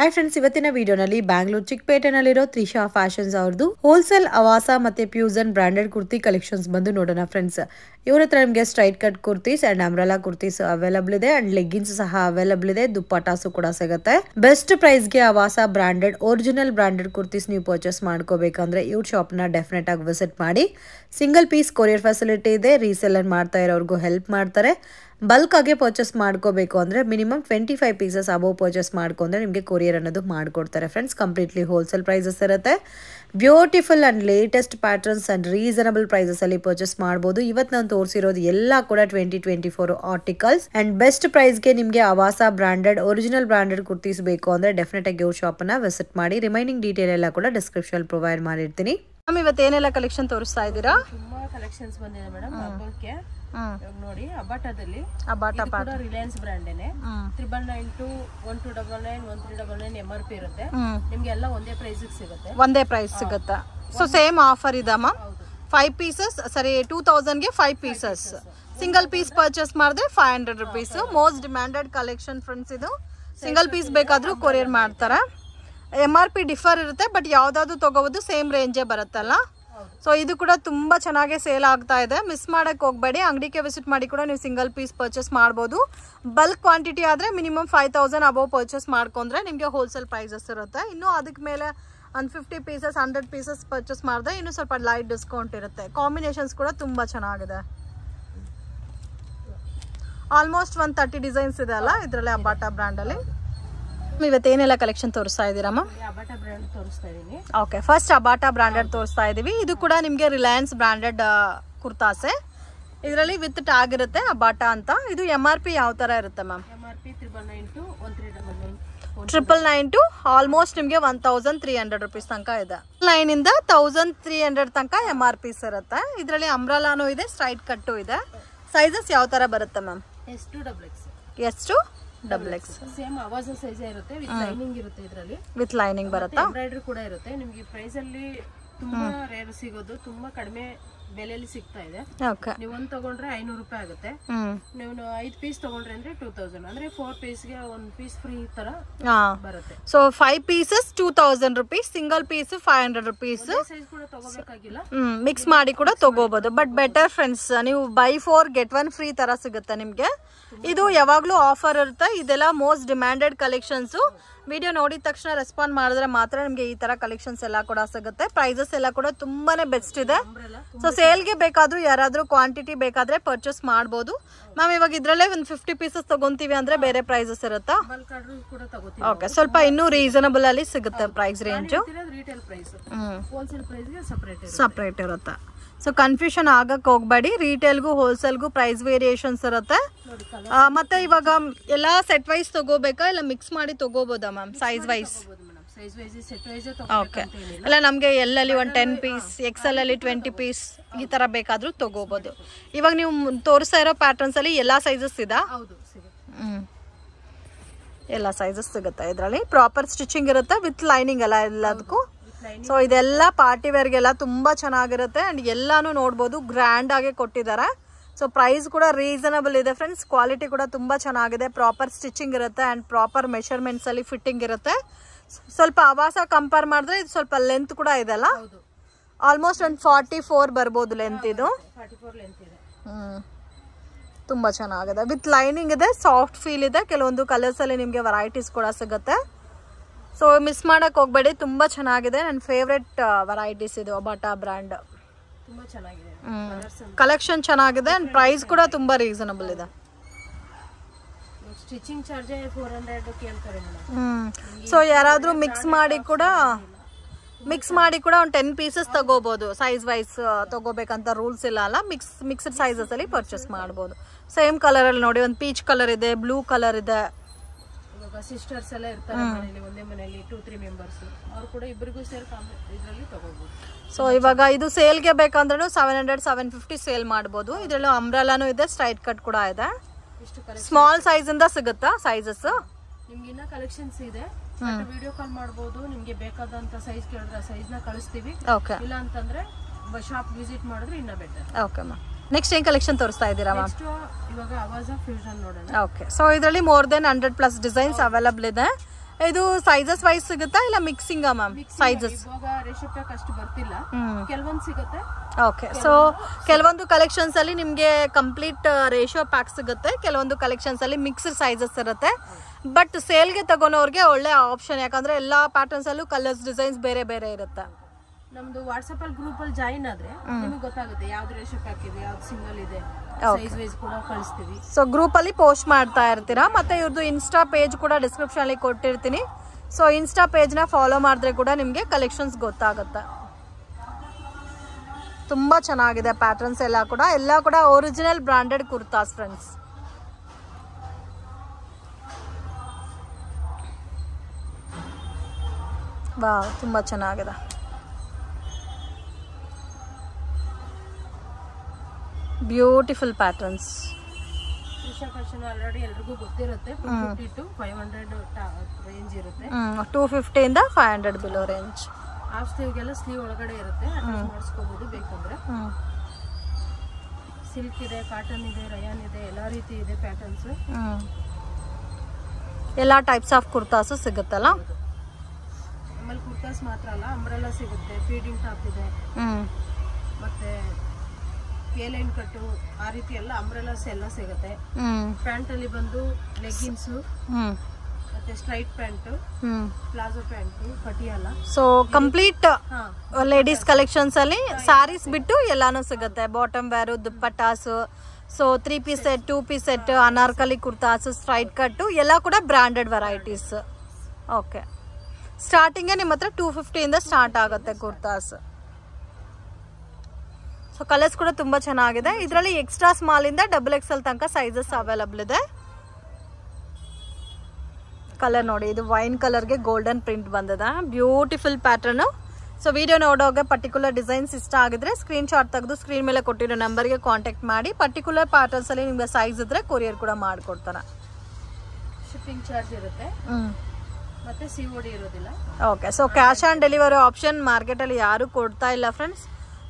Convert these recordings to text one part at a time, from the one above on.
Hi friends ಇವತ್ತಿನ ವಿಡಿಯೋನಲ್ಲಿ ಬ್ಯಾಂಗ್ಳೂರ್ ಚಿಕ್ಕಪೇಟೆನಲ್ಲಿರೋ ತ್ರಿಶಾ ಫ್ಯಾಷನ್ಸ್ ಅವ್ರದ್ದು ಹೋಲ್ಸೇಲ್ ಅವಾಸ ಮತ್ತೆ ಪ್ಯೂಸನ್ ಬ್ರಾಂಡೆಡ್ ಕುರ್ತಿ ಕಲೆಕ್ಷನ್ಸ್ ಬಂದು ನೋಡೋಣ ಫ್ರೆಂಡ್ಸ್ ಇವ್ರ ಹತ್ರ ನಿಮಗೆ straight cut kurtis and umbrella kurtis available ಇದೆ ಅಂಡ್ ಲೆಗ್ಗಿನ್ಸ್ ಸಹ ಅವೈಲಬಲ್ ಇದೆ ದುಪ್ಪಾಟಾಸು ಕೂಡ ಸಿಗುತ್ತೆ. Best ಪ್ರೈಸ್ಗೆ Avasa branded original branded kurtis ನೀವು ಪರ್ಚೇಸ್ ಮಾಡ್ಕೋಬೇಕಂದ್ರೆ ಇವ್ರ ಶಾಪ್ನ ಡೆಫಿನೆಟ್ ಆಗಿ ವಿಸಿಟ್ ಮಾಡಿ. ಸಿಂಗಲ್ ಪೀಸ್ ಕೊರಿಯರ್ ಫೆಸಿಲಿಟಿ ಇದೆ ರೀಸೆಲ್ಲರ್ ಮಾಡ್ತಾ ಇರೋರಿಗೂ ಹೆಲ್ಪ್ ಮಾಡ್ತಾರೆ. ಬಲ್ಕ್ ಆಗಿ ಪರ್ಚೇಸ್ ಮಾಡ್ಕೋಬೇಕು ಅಂದರೆ minimum twenty five pieces above purchase ಮಾಡ್ಕೊಂಡ್ರೆ ನಿಮಗೆ ಕೊರಿಯರ್ ಅನ್ನೋದು ಮಾಡ್ಕೊಡ್ತಾರೆ. ಫ್ರೆಂಡ್ಸ್ ಕಂಪ್ಲೀಟ್ಲಿ ಹೋಲ್ಸೇಲ್ ಪ್ರೈಸಸ್ ಇರುತ್ತೆ. Beautiful and latest patterns and reasonable prices ಅಲ್ಲಿ ಪರ್ಚೇಸ್ ಮಾಡ್ಬೋದು. ಇವತ್ತು ನಾನು ತೋರಿಸಿರೋದು ಎಲ್ಲ ಕೂಡ twenty twenty four articles and best ಪ್ರೈಸ್ಗೆ ನಿಮಗೆ Avasa branded original branded kurtis ಬೇಕು ಅಂದರೆ ಡೆಫಿನೆಟ್ ಆಗಿ ಇವ್ರ ಶಾಪನ್ನು ವಿಸಿಟ್ ಮಾಡಿ. ರಿಮೈನಿಂಗ್ ಡೀಟೇಲ್ ಎಲ್ಲ ಕೂಡ ಡಿಸ್ಕ್ರಿಪ್ಷನ್ ಪ್ರೊವೈಡ್ ಮಾಡಿರ್ತೀನಿ. ಮ್ಯಾಮ್ ಇವತ್ತು ಏನೆಲ್ಲ ಕಲೆಕ್ಷನ್ ತೋರಿಸ್ತಾ ಇದ್ದೀರಾ? ತುಂಬಾ ಕಲೆಕ್ಷನ್ಸ್ ಬಂದಿದೆ ಮೇಡಮ್ ಹಬ್ಬಕ್ಕೆ. ನೋಡಿ ಅಬಾಟದಲ್ಲಿ. ಅಬಾಟ ಇದು ಕೂಡ Reliance ಬ್ರ್ಯಾಂಡೇನೆ triple nine two one two double nine one three double nine M R P ಇರುತ್ತೆ. ನಿಮ್ಗೆ ಎಲ್ಲ ಒಂದೇ ಪ್ರೈಸ್ ಸಿಗುತ್ತೆ. ಒಂದೇ ಪ್ರೈಸ್ ಸಿಗುತ್ತಾ. ಸೊ ಸೇಮ್ ಆಫರ್ ಇದಮ್ಮ ಫೈವ್ ಪೀಸಸ್ ಸರಿ two ತೌಸಂಡ್ಗೆ five pieces single piece purchase ಮಾಡಿದ್ರೆ five hundred rupees most demanded collection friends ಇದು. ಸಿಂಗಲ್ ಪೀಸ್ ಬೇಕಾದ್ರೂ ಕೊರಿಯರ್ ಮಾಡ್ತಾರೆ. ಎಂ ಆರ್ ಪಿ ಡಿಫರ್ ಇರುತ್ತೆ ಬಟ್ ಯಾವ್ದಾದ್ರು ತಗೋಬೋದು ಸೇಮ್ ರೇಂಜೇ ಬರುತ್ತಲ್ಲ. ಸೊ ಇದು ಕೂಡ ತುಂಬಾ ಚೆನ್ನಾಗಿ ಸೇಲ್ ಆಗ್ತಾ ಇದೆ. ಮಿಸ್ ಮಾಡಕ್ ಹೋಗ್ಬೇಡಿ. ಅಂಗಡಿಗೆ ವಿಸಿಟ್ ಮಾಡಿ ಕೂಡ ನೀವು ಸಿಂಗಲ್ ಪೀಸ್ ಪರ್ಚೇಸ್ ಮಾಡ್ಬೋದು. ಬಲ್ಕ್ ಕ್ವಾಂಟಿಟಿ ಆದ್ರೆ minimum five thousand above purchase ಮಾಡ್ಕೊಂಡ್ರೆ ನಿಮಗೆ ಹೋಲ್ಸೇಲ್ ಪ್ರೈಸಸ್ ಇರುತ್ತೆ. ಇನ್ನು ಅದಕ್ಕೆ ಮೇಲೆ ಒಂದು fifty pieces hundred pieces purchase ಮಾಡಿದ್ರೆ ಇನ್ನೂ ಸ್ವಲ್ಪ ಲೈಟ್ ಡಿಸ್ಕೌಂಟ್ ಇರುತ್ತೆ. ಕಾಂಬಿನೇಷನ್ಸ್ ಕೂಡ ತುಂಬಾ ಚೆನ್ನಾಗಿದೆ. ಆಲ್ಮೋಸ್ಟ್ ಒಂದು ತರ್ಟಿ ಡಿಸೈನ್ಸ್ ಇದೆ ಅಲ್ಲ, ಇದರಲ್ಲಿ ಅಬಾಟ ಬ್ರ್ಯಾಂಡಲ್ಲಿ ಇವತ್ತೇನೆಲ್ಲ ಕಲೆಕ್ಷನ್ ತೋರಿಸ್ತಾ ಇದ್ದೀರಮ್ಮ ಅಬಾಟಾ ಬ್ರ್ಯಾಂಡ್ ತೋರಿಸ್ತಾ ಇದೀನಿ. ಓಕೆ ಫಸ್ಟ್ ಅಬಾಟಾ ಬ್ರಾಂಡೆಡ್ ತೋರಿಸ್ತಾ ಇದೀವಿ. ಇದು ಕೂಡ ನಿಮಗೆ ರಿಲಯನ್ಸ್ ಬ್ರಾಂಡೆಡ್ ಕುರ್ತಾಸೆ. ಇದರಲ್ಲಿ ವಿತ್ ಟಾಗ್ ಇರುತ್ತೆ ಅಬಾಟಾ ಅಂತ. ಇದು ಎಂ ಆರ್ ಪಿ ಯಾವ ತರ ಇರುತ್ತೆ ma'am M R P triple nine two one three double nine triple nine two almost ನಿಮಗೆ one thousand three hundred rupees ತನಕ ಇದೆ. ನೈನ್ ಇಂದ ತೌಸಂಡ್ ತ್ರೀ ಹಂಡ್ರೆಡ್ ತನಕ ಎಂ ಆರ್ ಪಿಸ್ ಇರುತ್ತೆ. ಇದರಲ್ಲಿ ಅಂಬ್ರಲಾನು ಇದೆ ಸ್ಟ್ರೈಟ್ ಕಟ್ಟು ಇದೆ. ಸೈಜಸ್ ಯಾವ ತರ ಬರುತ್ತೆ ma'am S to double X ಎಷ್ಟು double X same Avaasa size ಇರುತ್ತೆ ವಿತ್ ಲೈನಿಂಗ್ ಇರುತ್ತೆ ಇದರಲ್ಲಿ. ವಿತ್ ಲೈನಿಂಗ್ ಬರುತ್ತಾ? ಎಂಬ್ರಾಯ್ಡ್ರಿ ಕೂಡ ಇರುತ್ತೆ. ನಿಮಗೆ ಪ್ರೈಸ್ ಅಲ್ಲಿ ತುಂಬಾ ರೇರ್ ಸಿಗೋದು ತುಂಬಾ ಕಡಿಮೆ ಬೆಲೆಯಲ್ಲಿ ಸಿಗ್ತಾ ಇದೆ. ನೀವು ಒಂದ್ ತಗೊಂಡ್ರೆ ಐನೂರು ರೂಪಾಯಿ ಆಗುತ್ತೆ. ನೀವು ಐದ್ ಪೀಸ್ ತಗೊಂಡ್ರೆ ಅಂದ್ರೆ ಟೂ ತೌಸಂಡ್ ಅಂದ್ರೆ ಫೋರ್ ಪೀಸ್ಗೆ ಒಂದ್ ಪೀಸ್ ಫ್ರೀ ತರ ಬರುತ್ತೆ. So five pieces two thousand rupees single piece five hundred rupees ತಗೋಬೇಕಾಗಿಲ್ಲ. Mix ಮಾಡಿ ಕೂಡ ತಗೋಬಹುದು ಬಟ್ ಬೆಟರ್ ಫ್ರೆಂಡ್ಸ್ ನೀವು buy four get one free ತರ ಸಿಗುತ್ತೆ ನಿಮ್ಗೆ. ಇದು ಯಾವಾಗ್ಲೂ ಆಫರ್ ಇರುತ್ತೆ. ಇದೆಲ್ಲ ಮೋಸ್ಟ್ ಡಿಮ್ಯಾಂಡೆಡ್ ಕಲೆಕ್ಷನ್ಸ್ ವಿಡಿಯೋ ನೋಡಿದ ತಕ್ಷಣ ರೆಸ್ಪಾಂಡ್ ಮಾಡಿದ್ರೆ ಮಾತ್ರ ನಿಮಗೆ ಈ ತರ ಕಲೆಕ್ಷನ್ಸ್ ಎಲ್ಲ ಕೂಡ ಸಿಗುತ್ತೆ. ಪ್ರೈಸಸ್ ಎಲ್ಲ ಕೂಡ ತುಂಬಾನೇ ಬೆಸ್ಟ್ ಇದೆ. ಸೊ ಸೇಲ್ಗೆ ಬೇಕಾದ್ರೂ ಯಾರಾದ್ರೂ ಕ್ವಾಂಟಿಟಿ ಬೇಕಾದ್ರೆ ಪರ್ಚೇಸ್ ಮಾಡಬಹುದು ಮ್ಯಾಮ್ ಇವಾಗ ಇದ್ರಲ್ಲೇ ಒಂದು ಫಿಫ್ಟಿ ಪೀಸಸ್ ತಗೊಂತೀವಿ ಅಂದ್ರೆ ಬೇರೆ ಪ್ರೈಸಸ್ ಇರುತ್ತಾ? ಓಕೆ ಸ್ವಲ್ಪ ಇನ್ನೂ ರೀಸನಬಲ್ ಅಲ್ಲಿ ಸಿಗುತ್ತೆ ಪ್ರೈಸ್ ರೇಂಜು ಸಪ್ರೇಟ್ ಇರುತ್ತೆ? ಸೊ ಕನ್ಫ್ಯೂಷನ್ ಆಗಕ್ಕೆ ಹೋಗ್ಬೇಡಿ. ರಿಟೇಲ್ಗೂ ಹೋಲ್ಸೇಲ್ಗೂ ಪ್ರೈಸ್ ವೇರಿಯೇಷನ್ಸ್ ಇರುತ್ತೆ. ಮತ್ತೆ ಇವಾಗ ಎಲ್ಲ ಸೆಟ್ ವೈಸ್ ತಗೋಬೇಕಾ? ಇಲ್ಲ ಮಿಕ್ಸ್ ಮಾಡಿ ತಗೋಬೋದಾ ಮ್ಯಾಮ್ ಸೈಜ್ ವೈಸ್ ಓಕೆ ಅಲ್ಲ ನಮಗೆ ಎಲ್ಲಲ್ಲಿ ಒಂದು ಟೆನ್ ಪೀಸ್ ಎಕ್ಸೆಲ್ ಅಲ್ಲಿ ಟ್ವೆಂಟಿ ಪೀಸ್ ಈ ತರ ಬೇಕಾದ್ರೂ ತಗೋಬಹುದು ಇವಾಗ ನೀವು ತೋರಿಸ್ತಾ ಇರೋ ಪ್ಯಾಟರ್ನ್ಸ್ ಅಲ್ಲಿ ಎಲ್ಲಾ ಸೈಜಸ್ ಇದಾ? ಎಲ್ಲ ಸೈಜಸ್ ಸಿಗುತ್ತೆ ಇದರಲ್ಲಿ. ಪ್ರಾಪರ್ ಸ್ಟಿಚಿಂಗ್ ಇರುತ್ತೆ ವಿತ್ ಲೈನಿಂಗ್ ಎಲ್ಲ ಎಲ್ಲದಕ್ಕೂ? ಸೊ ಇದೆಲ್ಲ ಪಾರ್ಟಿ ವೇರ್ಗೆಲ್ಲ ತುಂಬಾ ಚೆನ್ನಾಗಿರುತ್ತೆ. ಅಂಡ್ ಎಲ್ಲಾನು ನೋಡ್ಬೋದು ಗ್ರ್ಯಾಂಡ್ ಆಗಿ ಕೊಟ್ಟಿದ್ದಾರೆ. ಸೊ ಪ್ರೈಸ್ ಕೂಡ ರೀಸನಬಲ್ ಇದೆ ಫ್ರೆಂಡ್ಸ್ ಕ್ವಾಲಿಟಿ ಕೂಡ ತುಂಬಾ ಚೆನ್ನಾಗಿದೆ. ಪ್ರಾಪರ್ ಸ್ಟಿಚಿಂಗ್ ಇರುತ್ತೆ ಅಂಡ್ ಪ್ರಾಪರ್ ಮೆಷರ್ಮೆಂಟ್ಸ್ ಅಲ್ಲಿ ಫಿಟ್ಟಿಂಗ್ ಇರುತ್ತೆ. ಸ್ವಲ್ಪ ಆವಾಸ ಕಂಪೇರ್ ಮಾಡಿದ್ರೆ ಇದು ಸ್ವಲ್ಪ ಲೆಂತ್ ಕೂಡ ಇದೆ ಅಲ್ಲ? ಆಲ್ಮೋಸ್ಟ್ ಒಂದು ಫಾರ್ಟಿ ಫೋರ್ ಬರ್ಬೋದು ಲೆಂತ್ ಇದು. ಇದೆ. ತುಂಬಾ ಚೆನ್ನಾಗಿದೆ. ವಿತ್ ಲೈನಿಂಗ್ ಇದೆ ಸಾಫ್ಟ್ ಫೀಲ್ ಇದೆ. ಕೆಲವೊಂದು ಕಲರ್ಸ್ ಅಲ್ಲಿ ನಿಮಗೆ ವೆರೈಟೀಸ್ ಕೂಡ ಸಿಗುತ್ತೆ. ಸೊ ಮಿಸ್ ಮಾಡಕ್ ಹೋಗ್ಬೇಡಿ. ತುಂಬಾ ಚೆನ್ನಾಗಿದೆ. ನನ್ನ ಫೇವ್ರೆಟ್ ವೆರೈಟೀಸ್ ಇದು ಬಾಟಾ ಬ್ರ್ಯಾಂಡ್ ತುಂಬಾ ಚೆನ್ನಾಗಿದೆ. ಕಲೆಕ್ಷನ್ ಚೆನ್ನಾಗಿದೆ. ಅಂಡ್ ಪ್ರೈಸ್ ಕೂಡ ತುಂಬಾ ರೀಸನಬಲ್ ಇದೆ. ಸೊ ಯಾರಾದರೂ ಮಿಕ್ಸ್ ಮಾಡಿ ಕೂಡ ಮಿಕ್ಸ್ ಮಾಡಿ ಕೂಡ ಒಂದು ಟೆನ್ ಪೀಸಸ್ ತಗೋಬೋದು. ಸೈಜ್ ವೈಸ್ ತಗೋಬೇಕಂತ ರೂಲ್ಸ್ ಇಲ್ಲ ಅಲ್ಲ. ಮಿಕ್ಸ್ ಮಿಕ್ಸ್ಡ್ ಸೈಜಸ್ ಅಲ್ಲಿ ಪರ್ಚೇಸ್ ಮಾಡ್ಬೋದು. ಸೇಮ್ ಕಲರ್ ಅಲ್ಲಿ ನೋಡಿ. ಒಂದು ಪೀಚ್ ಕಲರ್ ಇದೆ ಬ್ಲೂ ಕಲರ್ ಇದೆ. ಸಿಸ್ಟರ್ಸ್ ಎಲ್ಲ ಇರ್ತಾರೆ ಮನೇಲಿ ಒಂದೇ ಮನೆಯಲ್ಲಿ ಟೂ ತ್ರೀ ಮೆಂಬರ್ಸ್ ಅವ್ರು ಕೂಡ ಇಬ್ಬರಿಗೂ ಸೇರಿ ಇದರಲ್ಲಿ ತಗೋಬಹುದು ಸೊ ಇವಾಗ ಇದು ಸೇಲ್ಗೆ ಬೇಕಂದ್ರೂ seven hundred seven fifty sale ಮಾಡ್ಬೋದು. ಇದರಲ್ಲಿ ಅಂಬ್ರಲಾನು ಇದೆ ಸ್ಟ್ರೈಟ್ ಕಟ್ ಕೂಡ ಇದೆ. ಸ್ಮಾಲ್ ಸೈಜ್ ಇಂದ ಸಿಗುತ್ತಾ ಸೈಜಸ್ ನಿಮ್ಗೆ ಇನ್ನ ಕಲೆಕ್ಷನ್ಸ್ ಇದೆ. ವಿಡಿಯೋ ಕಾಲ್ ಮಾಡಬಹುದು ನಿಮ್ಗೆ ಬೇಕಾದಂತ ಸೈಜ್ ಕೇಳಿದ್ರೆ ಸೈಜ್ನ ಕಳಿಸ್ತೀವಿ. ಇಲ್ಲ ಅಂತಂದ್ರೆ ಶಾಪ್ ವಿಸಿಟ್ ಮಾಡಿದ್ರೆ ಇನ್ನ ಬೆಟರ್ ಓಕೆ ಮ್ಯಾಮ್ ನೆಕ್ಸ್ಟ್ ಏನ್ ಕಲೆಕ್ಷನ್ ತೋರಿಸ್ತಾ ಇದ್ದೀರಾ ಮ್ಯಾಮ್ ನೆಕ್ಸ್ಟ್ ಇವಾಗ ಅವಾಜ ಫ್ಯೂಷನ್ ನೋಡೋಣ. ಓಕೆ ಸೊ ಇದರಲ್ಲಿ more than hundred plus designs available ಇದೆ. ಇದು ಸೈಜಸ್ ವೈಸ್ ಸಿಗುತ್ತಾ ಇಲ್ಲ ಮಿಕ್ಸಿಂಗಾ ಮ್ಯಾಮ್ ಸೈಜಸ್ ಅಷ್ಟು ಬರ್ತಿಲ್ಲ. ಕೆಲವೊಂದು ಸಿಗುತ್ತೆ. ಓಕೆ ಸೊ ಕೆಲವೊಂದು ಕಲೆಕ್ಷನ್ಸ್ ಅಲ್ಲಿ ನಿಮಗೆ ಕಂಪ್ಲೀಟ್ ರೇಷಿಯೋ ಪ್ಯಾಕ್ ಸಿಗುತ್ತೆ. ಕೆಲವೊಂದು ಕಲೆಕ್ಷನ್ಸ್ ಅಲ್ಲಿ ಮಿಕ್ಸ್ಡ್ ಸೈಜಸ್ ಇರುತ್ತೆ. ಬಟ್ ಸೇಲ್ಗೆ ತಗೊಳೋರ್ಗೆ ಒಳ್ಳೆ ಆಪ್ಷನ್ ಯಾಕಂದ್ರೆ ಎಲ್ಲಾ ಪ್ಯಾಟರ್ನ್ಸ್ ಅಲ್ಲೂ ಕಲರ್ಸ್ ಡಿಸೈನ್ಸ್ ಬೇರೆ ಬೇರೆ ಇರುತ್ತೆ. ನಮ್ದು ವಾಟ್ಸಪ್ ಅಲ್ಲಿ ಗ್ರೂಪ್ ಅಲ್ಲಿ ಜಾಯಿನ್ ಆದ್ರೆ ನಿಮಗೆ ಗೊತ್ತಾಗುತ್ತೆ ಯಾವ್ದು ರೇಷನ್ ಪ್ಯಾಕ್ ಇದೆ ಯಾವ್ದು ಸಿಂಗಲ್ ಇದೆ. ಸೈಜ್ ವೈಸ್ ಕೂಡ ಕಳಿಸ್ತೀವಿ. ಸೊ ಗ್ರೂಪ್ ಅಲ್ಲಿ ಪೋಸ್ಟ್ ಮಾಡ್ತಾ ಇರ್ತೀರಾ? ಮತ್ತೆ ಇವ್ರದ್ದು ಇನ್ಸ್ಟಾ ಪೇಜ್ ಕೂಡ ಡಿಸ್ಕ್ರಿಪ್ಷನ್ ಅಲ್ಲಿ ಕೊಟ್ಟಿರ್ತೀನಿ. ಸೊ ಇನ್ಸ್ಟಾ ಪೇಜ್ನ ಫಾಲೋ ಮಾಡಿದ್ರೆ ಕೂಡ ನಿಮ್ಗೆ ಕಲೆಕ್ಷನ್ಸ್ ಗೊತ್ತಾಗುತ್ತೆ. ತುಂಬಾ ಚೆನ್ನಾಗಿದೆ ಪ್ಯಾಟರ್ನ್ಸ್ ಎಲ್ಲ ಕೂಡ. ಎಲ್ಲ ಕೂಡ ಒರಿಜಿನಲ್ ಬ್ರಾಂಡೆಡ್ ಕುರ್ತಾಸ್ ಫ್ರೆಂಡ್ಸ್ ವಾ ತುಂಬಾ ಚೆನ್ನಾಗಿದೆ. ಬ್ಯೂಟಿಫುಲ್ ಪ್ಯಾಟರ್ನ್ಸ್ ರಿಷಾ ಫ್ಯಾಷನ್ ಆಲ್ರೆಡಿ ಎಲ್ರಿಗೂ ಗೊತ್ತಿರುತ್ತೆ. Fifty to five hundred range ಇರುತ್ತೆ. Two ಫಿಫ್ಟಿಯಿಂದ five hundred below range half ಸ್ಲೀವ್ಗೆಲ್ಲ sleeve ಒಳಗಡೆ ಇರುತ್ತೆ. ಮಾಡಿಸ್ಕೋಬಹುದು ಬೇಕಂದ್ರೆ. ಸಿಲ್ಕ್ ಇದೆ ಕಾಟನ್ ಇದೆ ರಯಾನ್ ಇದೆ ಎಲ್ಲಾ ರೀತಿ ಇದೆ ಪ್ಯಾಟರ್ನ್ಸ್ ಎಲ್ಲ ಟೈಪ್ಸ್ ಆಫ್ ಕುರ್ತಾಸು ಸಿಗುತ್ತಲ್ಲ? ಆಮೇಲೆ ಕುರ್ತಾಸ್ ಮಾತ್ರ ಅಲ್ಲ ಅಂಬ್ರೆಲ್ಲ ಸಿಗುತ್ತೆ ಫೀಡಿಂಗ್ ಟಾಪ್ ಇದೆ. ಮತ್ತೆ ಏ ಲೈನ್ ಕಟ್ಟು ಆ ರೀತಿ ಎಲ್ಲ ಅಂಬ್ರೆಲಾಸ್ ಎಲ್ಲ ಸಿಗುತ್ತೆ. ಪ್ಯಾಂಟ್ ಅಲ್ಲಿ ಬಂದು ಲೆಗ್ಗಿನ್ಸ್ ಮತ್ತೆ straight pant palazzo pant Patiala so complete ladies collections ಅಲ್ಲಿ ಸಾರೀಸ್ ಬಿಟ್ಟು ಎಲ್ಲಾನು ಸಿಗುತ್ತೆ. Bottom wear dupattas so three piece set two piece set Anarkali kurtas straight cut ಎಲ್ಲ ಕೂಡ ಬ್ರಾಂಡೆಡ್ ವೆರೈಟೀಸ್ ಓಕೆ ಸ್ಟಾರ್ಟಿಂಗೇ ನಿಮ್ಮ ಹತ್ರ ಟೂ ಫಿಫ್ಟಿಯಿಂದ ಸ್ಟಾರ್ಟ್ ಆಗುತ್ತೆ ಕುರ್ತಾಸ್ ಸೊ ಕಲರ್ಸ್ ಕೂಡ ತುಂಬಾ ಚೆನ್ನಾಗಿದೆ. ಇದರಲ್ಲಿ ಎಕ್ಸ್ಟ್ರಾ ಸ್ಮಾಲ್ ಇಂದ ಡಬಲ್ ಎಕ್ಸೆಲ್ ತನಕ ಸೈಜಸ್ ಅವೈಲಬಲ್ ಇದೆ. ಕಲರ್ ನೋಡಿ ಇದು ವೈನ್ ಕಲರ್ಗೆ ಗೋಲ್ಡನ್ ಪ್ರಿಂಟ್ ಬಂದಿದೆ. ಬ್ಯೂಟಿಫುಲ್ ಪ್ಯಾಟರ್ನ್ ಸೊ ವಿಡಿಯೋ ನೋಡೋಗೆ ಪರ್ಟಿಕ್ಯುಲರ್ ಡಿಸೈನ್ಸ್ ಇಷ್ಟ ಆಗಿದ್ರೆ ಸ್ಕ್ರೀನ್ ಶಾಟ್ ತೆಗೆದು ಸ್ಕ್ರೀನ್ ಮೇಲೆ ಕೊಟ್ಟಿರೋ ನಂಬರ್ಗೆ ಕಾಂಟ್ಯಾಕ್ಟ್ ಮಾಡಿ. ಪರ್ಟಿಕ್ಯುಲರ್ ಪ್ಯಾಟರ್ನ್ಸ್ ಅಲ್ಲಿ ನಿಮ್ಗೆ ಸೈಜ್ ಇದ್ರೆ ಕೊರಿಯರ್ ಕೂಡ ಮಾಡಿಕೊಡ್ತಾರೆ. ಶಿಪ್ಪಿಂಗ್ ಚಾರ್ಜ್ ಇರುತ್ತೆ. ಮತ್ತೆ ಸಿ ಒ ಡಿ ಇರೋದಿಲ್ಲ. Okay so cash on delivery option ಮಾರ್ಕೆಟಲ್ಲಿ ಯಾರು ಕೊಡ್ತಾ ಇಲ್ಲ ಫ್ರೆಂಡ್ಸ್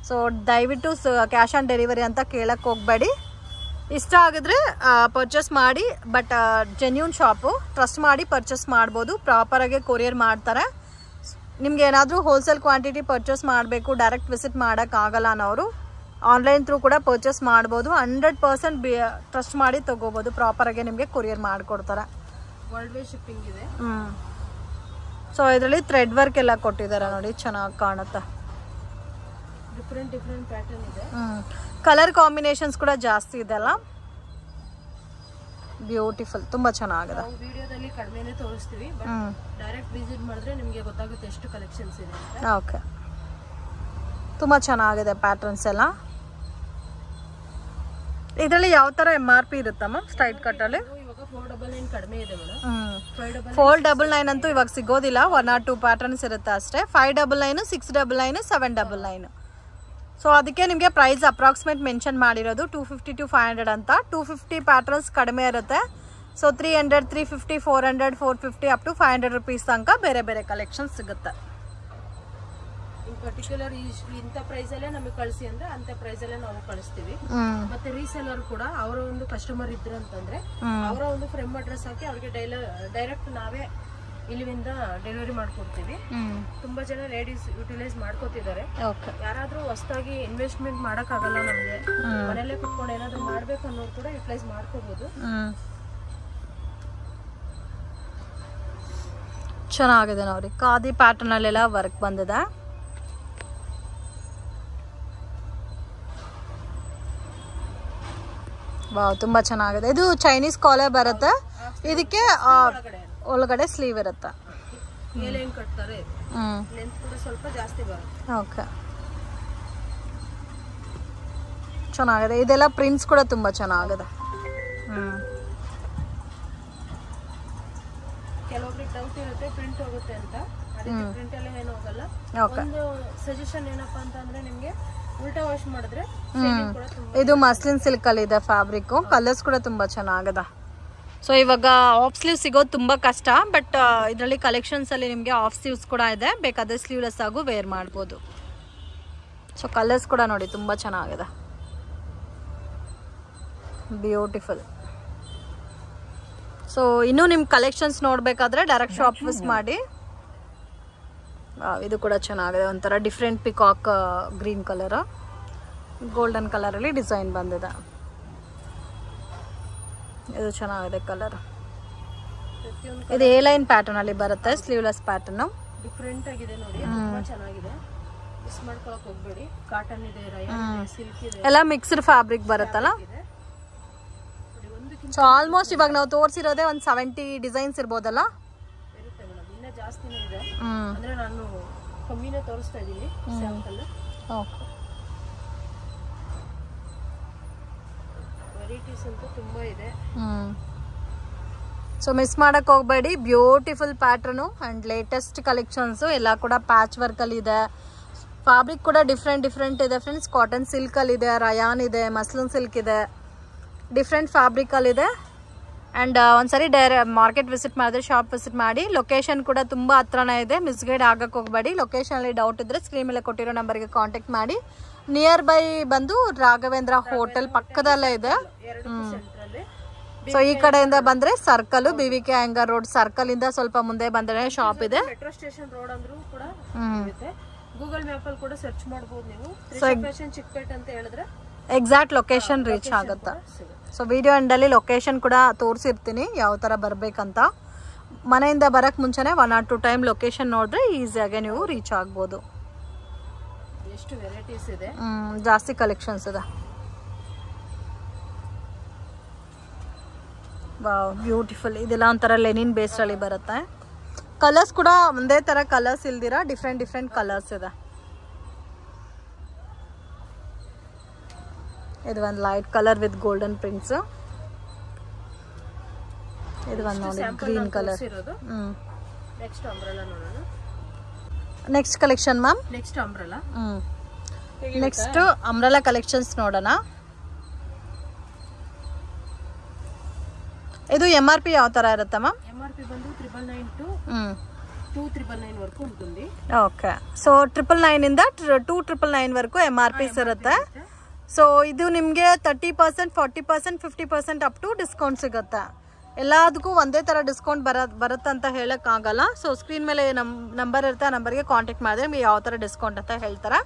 ಸೊ ದಯವಿಟ್ಟು ಕ್ಯಾಶ್ ಆನ್ ಡೆಲಿವರಿ ಅಂತ ಕೇಳಕ್ಕೆ ಹೋಗಬೇಡಿ. ಇಷ್ಟ ಆಗಿದ್ರೆ ಪರ್ಚೇಸ್ ಮಾಡಿ ಬಟ್ ಜೆನ್ಯೂನ್ ಶಾಪು ಟ್ರಸ್ಟ್ ಮಾಡಿ ಪರ್ಚೇಸ್ ಮಾಡ್ಬೋದು. ಪ್ರಾಪರಾಗಿ ಕೊರಿಯರ್ ಮಾಡ್ತಾರೆ. ನಿಮ್ಗೆ ಏನಾದರೂ ಹೋಲ್ಸೇಲ್ ಕ್ವಾಂಟಿಟಿ ಪರ್ಚೇಸ್ ಮಾಡಬೇಕು ಡೈರೆಕ್ಟ್ ವಿಸಿಟ್ ಮಾಡೋಕ್ಕಾಗಲ್ಲ ಅನ್ನೋರು ಆನ್ಲೈನ್ ಥ್ರೂ ಕೂಡ ಪರ್ಚೇಸ್ ಮಾಡ್ಬೋದು. ಹಂಡ್ರೆಡ್ ಪರ್ಸೆಂಟ್ ಬಿ ಟ್ರಸ್ಟ್ ಮಾಡಿ ತೊಗೋಬೋದು. ಪ್ರಾಪರಾಗಿ ನಿಮಗೆ ಕೊರಿಯರ್ ಮಾಡಿಕೊಡ್ತಾರೆ. ವರ್ಲ್ಡ್ ವೇ ಶಿಪ್ಪಿಂಗ್ ಇದೆ. ಹ್ಞೂ ಸೊ ಇದರಲ್ಲಿ ಥ್ರೆಡ್ ವರ್ಕ್ ಎಲ್ಲ ಕೊಟ್ಟಿದ್ದಾರೆ ನೋಡಿ ಚೆನ್ನಾಗಿ ಕಾಣುತ್ತೆ. ಡಿಫ್ರೆಂಟ್ ಡಿಫ್ರೆಂಟ್ ಪ್ಯಾಟರ್ನ್ ಇದೆ. ಕಲರ್ ಕಾಂಬಿನೇಷನ್ಸ್ ಕೂಡ ಜಾಸ್ತಿ ಇದೆ ಅಲ್ಲ? ಬ್ಯೂಟಿಫುಲ್ ತುಂಬಾ ಚೆನ್ನಾಗಿದೆ. ವಿಡಿಯೋದಲ್ಲಿ ಕಡಿಮೆನೇ ತೋರಿಸ್ತೀವಿ ಬಟ್ ಡೈರೆಕ್ಟ್ ವಿಸಿಟ್ ಮಾಡಿದ್ರೆ ನಿಮಗೆ ಗೊತ್ತಾಗುತ್ತೆ ಎಷ್ಟು ಕಲೆಕ್ಷನ್ಸ್ ಇದೆ ಅಂತ. ಓಕೆ ತುಂಬ ಚೆನ್ನಾಗಿದೆ ಪ್ಯಾಟರ್ನ್ಸ್ ಎಲ್ಲ. ಇದರಲ್ಲಿ ಯಾವ ಥರ ಎಂ ಆರ್ ಪಿ ಇರುತ್ತಮ್ಮ ಸ್ಟ್ರೈಟ್ ಕಟ್ಟಲ್ಲಿ ಫೋರ್ ಡಬಲ್ ನೈನ್ ಅಂತೂ ಇವಾಗ ಸಿಗೋದಿಲ್ಲ ಒನ್ ಆರ್ ಟೂ ಪ್ಯಾಟರ್ನ್ಸ್ ಇರುತ್ತೆ ಅಷ್ಟೇ. Five double nine six double nine seven double nine so ಅದಕ್ಕೆ ನಿಮಗೆ ಪ್ರೈಸ್ ಅಪ್ರಾಕ್ಸಿಮೇಟ್ ಮೆನ್ಷನ್ ಮಾಡಿರೋದು two fifty to five hundred ಅಂತ. ಟೂ ಫಿಫ್ಟಿ ಪ್ಯಾಟರ್ನ್ಸ್ ಕಡಿಮೆ ಇರುತ್ತೆ. So three hundred three fifty four hundred four fifty up to five hundred rupees ತನಕ ಬೇರೆ ಬೇರೆ collection ಸಿಗುತ್ತೆ. ಪರ್ಟಿಕ್ಯುಲರ್ ಇಂಥ ಪ್ರೈಸಲ್ಲೇ ನಮಗೆ ಕಳಿಸಿ ಅಂದ್ರೆ ಅಂತ ಪ್ರೈಸಲ್ಲೇ ನಾವು ಕಳಿಸ್ತೀವಿ. ಮತ್ತೆ ರೀಸೆಲ್ಲರ್ ಕೂಡ ಅವರ ಒಂದು ಕಸ್ಟಮರ್ ಇದ್ರು ಅಂತಂದ್ರೆ ಅವರ ಒಂದು ಫ್ರೆಮ್ ಅಡ್ರೆಸ್ ಹಾಕಿ ಅವ್ರಿಗೆ ಡೈಲ ಡೈರೆಕ್ಟ್ ನಾವೇ ಇಲ್ಲಿಂದ ಡೆಲಿವರಿ ಮಾಡ್ಕೊಡ್ತೀವಿ. ತುಂಬಾ ಜನ ಲೇಡೀಸ್ ಯುಟಿಲೈಸ್ ಮಾಡ್ಕೋತಿದ್ದಾರೆ. ಯಾರಾದ್ರೂ ಹೊಸದಾಗಿ ಇನ್ವೆಸ್ಟ್ಮೆಂಟ್ ಆಗಲ್ಲ ನಮ್ಗೆ. ಮನೆಯಲ್ಲೇ ಕುತ್ಕೊಂಡು ಏನಾದ್ರೂ ಮಾಡ್ಬೇಕು ಅನ್ನೋರು ಕೂಡ ಯುಟಿಲೈಸ್ ಮಾಡ್ಕೋಬಹುದು ಚೆನ್ನಾಗಿದೆ ನೋಡಿ ಖಾದಿ ಪ್ಯಾಟರ್ನ್ ಅಲ್ಲೆಲ್ಲ ವರ್ಕ್ ಬಂದಿದೆ. ವಾವ್ ತುಂಬಾ ಚೆನ್ನಾಗಿದೆ. ಇದು ಚೈನೀಸ್ ಕಾಲೇ ಬರುತ್ತೆ. ಇದಕ್ಕೆ ಒಳಗಡೆ ಸ್ಲೀವ್ ಇರುತ್ತೆ. ಓಕೆ ಚೆನ್ನಾಗಿದೆ. ಇದೆಲ್ಲ ಪ್ರಿಂಟ್ಸ್ ಕೂಡ ತುಂಬಾ ಚೆನ್ನಾಗಿದೆ. ಹ್ಮ್. ಕೆಲವೊಬ್ರಿಗೆ ಡೌಟ್ ಇರುತ್ತೆ ಪ್ರಿಂಟ್ ಹೋಗುತ್ತೆ ಅಂತ. ಅದಕ್ಕೆ ಪ್ರಿಂಟ್ ಎಲ್ಲ ಏನು ಹೋಗಲ್ಲ. ಒಂದು ಸಜೆಷನ್ ಏನಪ್ಪಾ ಅಂತಂದ್ರೆ ನಿಮ್ಗೆ ಉಲ್ಟಾ ವಾಶ್ ಮಾಡಿದ್ರೆ ಇದು ಮಸ್ಲಿನ್ ಸಿಲ್ಕ್ ಅಲ್ಲಿ ಇದೆ ಫ್ಯಾಬ್ರಿಕ್ ಕಲರ್ಸ್ ಕೂಡ ತುಂಬಾ ಚೆನ್ನಾಗಿದೆ. ಸೊ ಇವಾಗ ಆಫ್ ಸ್ಲೀವ್ ಸಿಗೋದು ತುಂಬ ಕಷ್ಟ ಬಟ್ ಇದರಲ್ಲಿ ಕಲೆಕ್ಷನ್ಸಲ್ಲಿ ನಿಮಗೆ ಆಫ್ ಸ್ಲೀವ್ಸ್ ಕೂಡ ಇದೆ. ಬೇಕಾದ್ರೆ ಸ್ಲೀವ್ಲೆಸ್ ಆಗು ವೇರ್ ಮಾಡ್ಬೋದು. ಸೊ ಕಲರ್ಸ್ ಕೂಡ ನೋಡಿ ತುಂಬ ಚೆನ್ನಾಗಿದೆ. ಬ್ಯೂಟಿಫುಲ್ ಸೊ ಇನ್ನೂ ನಿಮ್ಮ ಕಲೆಕ್ಷನ್ಸ್ ನೋಡಬೇಕಾದ್ರೆ ಡೈರೆಕ್ಟ್ ಶಾಪ್ ಮಿಸ್ ಮಾಡಿ. ಇದು ಕೂಡ ಚೆನ್ನಾಗಿದೆ. ಒಂಥರ different peacock green colour golden ಕಲರಲ್ಲಿ ಡಿಸೈನ್ ಬಂದಿದೆ. ಇದು ಚೆನ್ನಾಗಿದೆ ಕಲರ್ ಇದು ಎ ಲೈನ್ ಪ್ಯಾಟರ್ನ್ ಅಲ್ಲಿ ಬರುತ್ತೆ ಸ್ಲೀವ್ಲೆಸ್ ಪ್ಯಾಟರ್ನ್ ಡಿಫ್ರೆಂಟ್ ಆಗಿದೆ ನೋಡಿ ತುಂಬಾ ಚೆನ್ನಾಗಿದೆ. ಮಿಸ್ ಮಾಡ್ಕೊಳಕ್ ಹೋಗ್ಬೇಡಿ. ಕಾಟನ್ ಇದೆ ಸಿಲ್ಕ್ ಇದೆ ಎಲ್ಲ ಮಿಕ್ಸ್ಡ್ ಫ್ಯಾಬ್ರಿಕ್ ಬರುತ್ತಲ್ಲ? ಸೊ ಆಲ್ಮೋಸ್ಟ್ ಇವಾಗ ನಾವು ತೋರಿಸಿರೋದೇ ಒಂದು ಸೆವೆಂಟಿ ಡಿಸೈನ್ಸ್ ಇರ್ಬೋದಲ್ಲ? ಜಾಸ್ತಿನೇ ಇದೆ. ಅಂದ್ರೆ ನಾನು ಕಮ್ಮಿನೇ ತೋರಿಸ್ತಾ ಇದ್ದೀನಿ. ಸ್ಯಾಂಪಲ್ ಓಕೆ ವೆರೈಟೀಸ್ ಅಂತೂ ತುಂಬಾ ಇದೆ. ಸೊ ಮಿಸ್ ಮಾಡಕ್ ಹೋಗ್ಬೇಡಿ. Beautiful pattern and latest collections ಎಲ್ಲ ಕೂಡ ಪ್ಯಾಚ್ ವರ್ಕ್ ಅಲ್ಲಿ ಇದೆ. ಫ್ಯಾಬ್ರಿಕ್ ಕೂಡ ಡಿಫ್ರೆಂಟ್ ಡಿಫ್ರೆಂಟ್ ಇದೆ ಫ್ರೆಂಡ್ಸ್ ಕಾಟನ್ ಸಿಲ್ಕ್ ಅಲ್ಲಿ ಇದೆ ರಯಾನ್ ಇದೆ ಮಸ್ಲಿನ್ ಸಿಲ್ಕ್ ಇದೆ. ಡಿಫ್ರೆಂಟ್ ಫ್ಯಾಬ್ರಿಕ್ ಅಂಡ್ ಒಂದ್ಸರಿ ಡೈರೆ ಮಾರ್ಕೆಟ್ ವಿಸಿಟ್ ಮಾಡಿದ್ರೆ ಶಾಪ್ ವಿಸಿಟ್ ಮಾಡಿ ಲೊಕೇಶನ್ ಕೂಡ ತುಂಬ ಹತ್ರನೇ ಇದೆ. ಮಿಸ್ಗೈಡ್ ಆಗಕ್ಕೆ ಹೋಗಬೇಡಿ. ಲೊಕೇಶನ್ ಅಲ್ಲಿ ಡೌಟ್ ಇದ್ದರೆ ಸ್ಕ್ರೀನ್ ಮೇಲೆ ಕೊಟ್ಟಿರೋ ನಂಬರ್ಗೆ ಕಾಂಟ್ಯಾಕ್ಟ್ ಮಾಡಿ. ನಿಯರ್ ಬೈ ಬಂದು ರಾಘವೇಂದ್ರ ಹೋಟೆಲ್ ಪಕ್ಕದಲ್ಲೇ ಇದೆ. ಸೊ ಈ ಕಡೆಯಿಂದ ಬಂದ್ರೆ circle B V K Iyengar road circle ಇಂದ ಸ್ವಲ್ಪ ಮುಂದೆ ಬಂದ್ರೆ ಶಾಪ್ ಇದೆ. ಮೆಟ್ರೋ ಸ್ಟೇಷನ್ ರೋಡ್ ಅಂದ್ರೂ ಕೂಡ ಇರುತ್ತೆ ಗೂಗಲ್ ಮ್ಯಾಪ್ ಅಲ್ಲಿ ಕೂಡ ಸರ್ಚ್ ಮಾಡಬಹುದು ನೀವು. ಫ್ಯಾಷನ್ ಚಿಕ್ಕಪೇಟೆ ಅಂತ ಹೇಳಿದ್ರೆ ಎಕ್ಸಾಕ್ಟ್ ಲೊಕೇಶನ್ ರೀಚ್ ಆಗುತ್ತೆ. ಸೊ ವಿಡಿಯೋ ಎಂಡಲ್ಲಿ ಲೊಕೇಶನ್ ಕೂಡ ತೋರಿಸಿರ್ತೀನಿ ಯಾವ ಥರ ಬರಬೇಕಂತ. ಮನೆಯಿಂದ ಬರೋಕ್ಕೆ ಮುಂಚೆನೇ one or two time location ನೋಡಿದ್ರೆ ಈಸಿಯಾಗೆ ನೀವು ರೀಚ್ ಆಗ್ಬೋದು. ಎಷ್ಟು ವೆರೈಟೀಸ್ ಇದೆ? ಜಾಸ್ತಿ ಕಲೆಕ್ಷನ್ಸ್ ಇದೆ. ವಾವ್ ಬ್ಯೂಟಿಫುಲ್ ಇದೆಲ್ಲ ಒಂಥರ ಲೆನಿನ್ ಬೇಸ್ಡಲ್ಲಿ ಬರುತ್ತೆ. ಕಲರ್ಸ್ ಕೂಡ ಒಂದೇ ಥರ ಕಲರ್ಸ್ ಇಲ್ದಿರ ಡಿಫ್ರೆಂಟ್ ಡಿಫ್ರೆಂಟ್ ಕಲರ್ಸ್ ಇದೆ. ಇದು ಒಂದು light colour with golden prints ಇದು ಒಂದು ನೋಡಿ ಗ್ರೀನ್ ಕಲರ್ ಇರೋದು ಹ್ಮ್ ನೆಕ್ಸ್ಟ್ ಅಂಬ್ರೆಲಾ ನೋಡೋಣ next collection ma'am next umbrella ಹ್ಮ್ ನೆಕ್ಸ್ಟ್ ಅಮ್ರಲಾ ಕಲೆಕ್ಷನ್ಸ್ ನೋಡೋಣ ಇದು ಎಮ್ ಆರ್ ಪಿ ಯಾವ ಥರ ಇರುತ್ತೆ ಮ್ಯಾಮ್ ಎಂ ಆರ್ ಪಿ ಬಂದು triple nine to hmm two triple nine వరకు ఉంటుంది okay so triple ನೈನಿಂದ two triple nine ವರೆಗೂ ಎಮ್ ಆರ್ ಪಿಸ್ ಇರುತ್ತೆ ಸೊ ಇದು ನಿಮಗೆ thirty percent forty percent fifty percent up to discount ಸಿಗುತ್ತೆ. ಎಲ್ಲದಕ್ಕೂ ಒಂದೇ ಥರ ಡಿಸ್ಕೌಂಟ್ ಬರ, ಬರುತ್ತಂತ ಹೇಳೋಕ್ಕಾಗಲ್ಲ. ಸೊ ಸ್ಕ್ರೀನ್ ಮೇಲೆ ನಮ್ ನಂಬರ್ ಇರುತ್ತೆ, ಆ ನಂಬರ್ಗೆ ಕಾಂಟ್ಯಾಕ್ಟ್ ಮಾಡಿದ್ರೆ ನಿಮಗೆ ಯಾವ ಥರ ಡಿಸ್ಕೌಂಟ್ ಅಂತ ಹೇಳ್ತಾರೆ.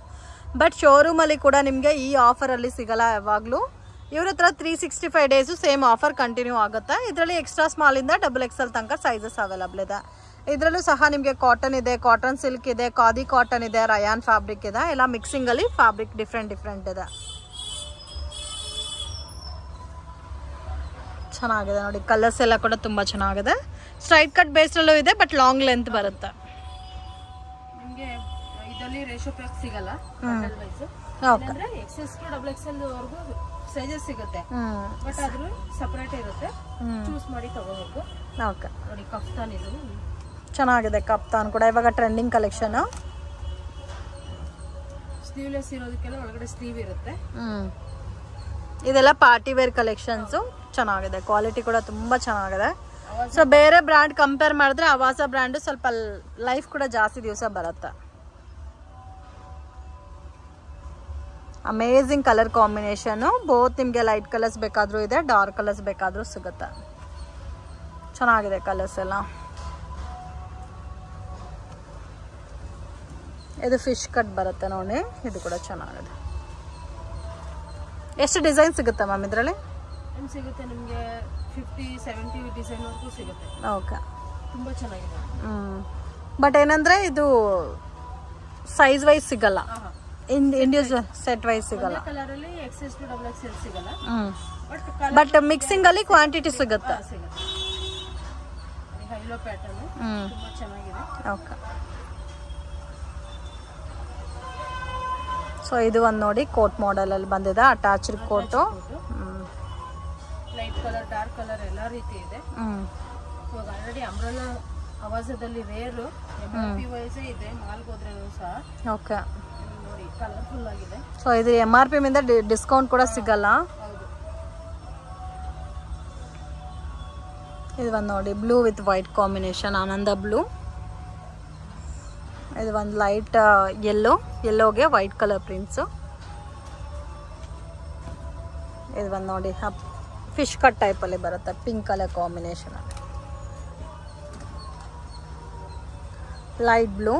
ಬಟ್ ಶೋರೂಮಲ್ಲಿ ಕೂಡ ನಿಮಗೆ ಈ ಆಫರಲ್ಲಿ ಸಿಗಲ್ಲ ಯಾವಾಗಲೂ. ಇವ್ರ ಹತ್ರ three sixty five days same offer continue ಆಗುತ್ತೆ. ಇದರಲ್ಲಿ ಎಕ್ಸ್ಟ್ರಾ ಸ್ಮಾಲಿಂದ ಡಬಲ್ ಎಕ್ಸ್ ಎಲ್ ತನಕ ಸೈಜಸ್ ಅವೈಲಬಲ್ ಇದೆ. ಇದರಲ್ಲೂ ಸಹ ನಿಮಗೆ ಕಾಟನ್ ಇದೆ ಕಾಟನ್ ಸಿಲ್ಕ್ ಇದೆ, ಖಾದಿ ಕಾಟನ್ ಇದೆ ರಯಾನ್ ಫ್ಯಾಬ್ರಿಕ್ ಇದೆ. ಎಲ್ಲ ಮಿಕ್ಸಿಂಗಲ್ಲಿ ಫ್ಯಾಬ್ರಿಕ್ ಡಿಫ್ರೆಂಟ್ ಡಿಫ್ರೆಂಟ್ ಇದೆ. ಚೆನ್ನಾಗಿದೆ. ನೋಡಿ ಕಲರ್ಸ್ ಎಲ್ಲ ಕೂಡ ತುಂಬ ಚೆನ್ನಾಗಿದೆ. ಸ್ಟ್ರೈಟ್ ಕಟ್ ಬೇಸ್ರಲ್ಲೂ ಇದೆ ಬಟ್ ಲಾಂಗ್ ಲೆಂತ್ ಬರುತ್ತೆ. ನಿಮಗೆ ಇದರಲ್ಲಿ ರೇಷೋ ಪ್ಯಾಕ್ ಸಿಗಲ್ಲ ಅಂದ್ರೆ ಎಕ್ಸೆಸ್ ಡಬಲ್ ಎಕ್ಸೆಲ್ ವರೆಗೂ ಸೈಜಸ್ ಸಿಗುತ್ತೆ. ಬಟ್ ಆದ್ರೂ ಸಪರೇಟ್ ಇರುತ್ತೆ. ಚೂಸ್ ಮಾಡಿ ತಗೋಬೇಕು. ಓಕೆ. ನೋಡಿ ಕಫ್ತಾನ್ ಇದು. ಚೆನ್ನಾಗಿದೆ ಕಪ್ತಾನ್ ಕೂಡ. ಇವಾಗ ಟ್ರೆಂಡಿಂಗ್ ಕಲೆಕ್ಷನ್ ಸ್ಲೀವ್ಲೆಸ್ ಇರೋದಕ್ಕೆಲ್ಲ ಒಳಗಡೆ ಸ್ಲೀವ್ ಇರುತ್ತೆ. ಹ್ಮ್. ಇದೆಲ್ಲ ಪಾರ್ಟಿ ವೇರ್ ಕಲೆಕ್ಷನ್ಸು ಚೆನ್ನಾಗಿದೆ. ಕ್ವಾಲಿಟಿ ಕೂಡ ತುಂಬ ಚೆನ್ನಾಗಿದೆ. ಸೊ ಬೇರೆ ಬ್ರ್ಯಾಂಡ್ ಕಂಪೇರ್ ಮಾಡಿದ್ರೆ ಅವಾಸ ಬ್ರ್ಯಾಂಡು ಸ್ವಲ್ಪ ಲೈಫ್ ಕೂಡ ಜಾಸ್ತಿ ದಿವಸ ಬರುತ್ತೆ. ಅಮೇಝಿಂಗ್ ಕಲರ್ ಕಾಂಬಿನೇಷನು ಬೋತ್ ನಿಮಗೆ ಲೈಟ್ ಕಲರ್ಸ್ ಬೇಕಾದರೂ ಇದೆ ಡಾರ್ಕ್ ಕಲರ್ಸ್ ಬೇಕಾದರೂ ಸಿಗುತ್ತೆ. ಚೆನ್ನಾಗಿದೆ ಕಲರ್ಸ್ ಎಲ್ಲ. ಇದು ಫಿಶ್ ಕಟ್ ಬರುತ್ತೆ ನೋಡಿ. ಇದು ಕೂಡ ಚೆನ್ನಾಗಿದೆ. ಎಷ್ಟು ಡಿಸೈನ್ ಸಿಗುತ್ತೆ ಮ್ಯಾಮ್ ಇದರಲ್ಲಿ? ಸಿಗುತ್ತೆ ನಿಮಗೆ ಫಿಫ್ಟಿ ಸೆವೆಂಟಿ ಡಿಸೈನ್ ವರೆಗೂ ಸಿಗುತ್ತೆ. ಓಕೆ. ತುಂಬ ಚೆನ್ನಾಗಿದೆ. ಹ್ಞೂ ಬಟ್ ಏನಂದರೆ ಇದು ಸೈಜ್ ವೈಸ್ ಸಿಗಲ್ಲ. ಇಂಡಿವಿಜುವಲ್ ಸೆಟ್ ವೈಸ್ ಸಿಗಲ್ಲ. ಕಲರ್ ಅಲ್ಲಿ ಎಕ್ಸೆಸ್ ಹ್ಞೂ ಚೆನ್ನಾಗಿದೆ. ಎಕ್ಸೆಲ್ ಸೊ ಇದು ಒಂದು ನೋಡಿ ಕೋಟ್ ಮಾಡೆಲಲ್ಲಿ ಬಂದಿದೆ attached coat. Light colour dark colour ಎಲ್ಲ ರೀತಿ ಇದೆ. ಇವಾಗ ಆಲ್ರೆಡಿ ಅಂಬ್ರಲಾ ಅವಾಜದಲ್ಲಿ ರೇರು ಪಿ ವೈಸೇ ಇದೆ ಮಾಲ್ಗೆ ಹೋದ್ರೂ ಸಹ. ಓಕೆ ನೋಡಿ ಕಲರ್ಫುಲ್ ಆಗಿದೆ. ಸೊ ಇದು ಎಂ ಆರ್ ಪಿ ಮಿಂದ ಡಿಸ್ಕೌಂಟ್ ಕೂಡ ಸಿಗಲ್ಲ. ಇದು ಒಂದು ನೋಡಿ ಬ್ಲೂ ವಿತ್ ವೈಟ್ ಕಾಂಬಿನೇಷನ್ ಆನಂದ ಬ್ಲೂ ಇದು ಒಂದು ಲೈಟ್ ಯೆಲ್ಲೋ ಯೆಲ್ಲೋಗೆ ವೈಟ್ ಕಲರ್ ಪ್ರಿಂಟ್ಸು ಇದು ಒಂದು ನೋಡಿ ಫಿಶ್ ಕಟ್ ಟೈಪಲ್ಲಿ ಬರುತ್ತೆ pink colour combination light blue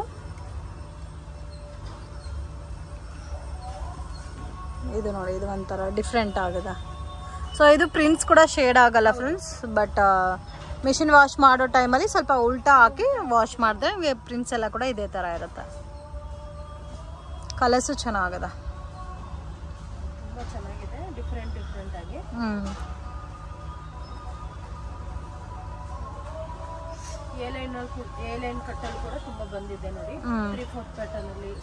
ಇದು ನೋಡಿ, ಇದು ಒಂಥರ ಡಿಫ್ರೆಂಟ್ ಆಗಿದೆ. ಸೊ ಇದು ಪ್ರಿಂಟ್ಸ್ ಕೂಡ ಶೇಡ್ ಆಗಲ್ಲ ಫ್ರೆಂಡ್ಸ್ ಬಟ್ ಮಿಷಿನ್ ವಾಶ್ ಮಾಡೋ ಟೈಮಲ್ಲಿ ಸ್ವಲ್ಪ ಉಲ್ಟಾ ಹಾಕಿ ವಾಶ್ ಮಾಡಿದ್ರೆ ಪ್ರಿಂಟ್ಸ್ ಎಲ್ಲ ಕೂಡ ಇದೇ ಥರ ಇರುತ್ತೆ. ಕಲರ್ಸು ಚೆನ್ನಾಗದ. ತುಂಬಾ ಚೆನ್ನಾಗಿದೆ. ಡಿಫ್ರೆಂಟ್ ಡಿಫ್ರೆಂಟ್ ಆಗಿ. ಹ್ಞೂ. ತ್ರೀ